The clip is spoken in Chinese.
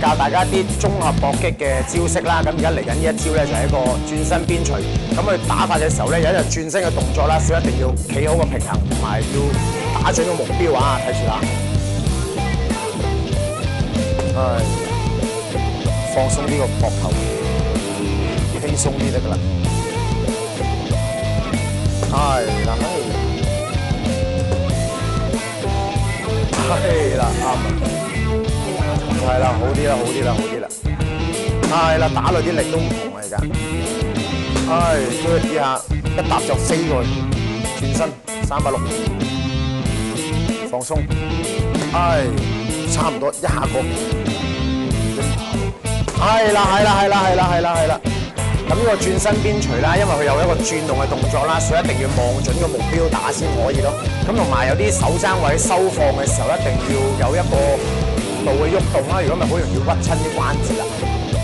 教大家啲綜合搏擊嘅招式啦。咁而家嚟緊呢一招咧就係一個轉身邊錘。咁佢打法嘅時候咧有一個轉身嘅動作啦，所以一定要企好個平衡，同埋要打準個目標啊！睇住啦，係放鬆呢個膊頭，輕鬆啲得噶啦。係啦，係，係啦，啱啦。係啦，好啲啦，好啲啦，好啲啦。係啦，打落啲力都唔同啊，而家。係，佢試下一踏就飛過去，轉身三百六，放鬆。係，差唔多一下過。係啦，係啦，係啦，係啦，系啦，系啦。咁呢個轉身邊錘啦，因為佢有一個轉動嘅動作啦，所以一定要望準個目標打先可以咯。咁同埋有啲手踭位收放嘅時候，一定要有一個弧度嘅喐動啦，如果咪好容易屈親啲關節啦。